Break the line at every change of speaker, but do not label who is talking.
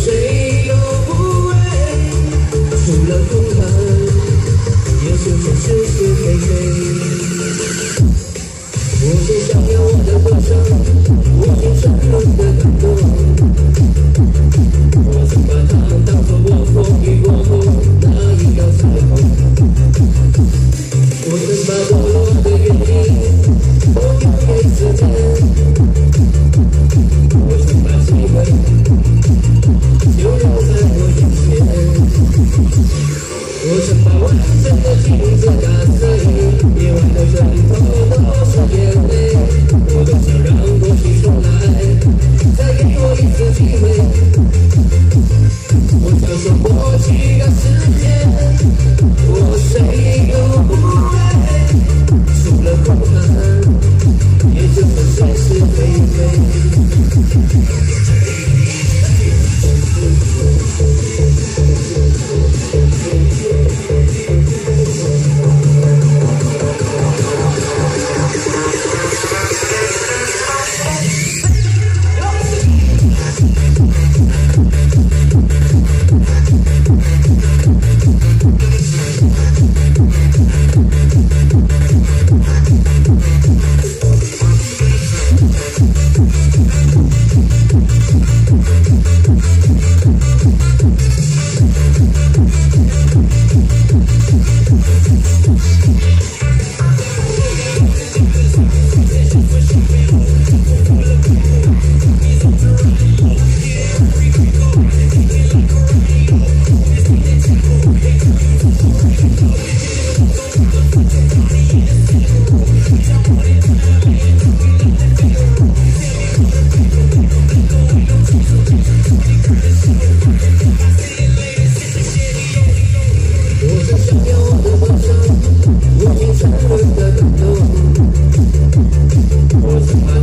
say 我的醉，夜晚的灯光都是眼泪。我多想让过去重来，再给我一次机会。我承受不起这时间，我和谁都不累，除了孤单，也忘了是是非非。Thank you.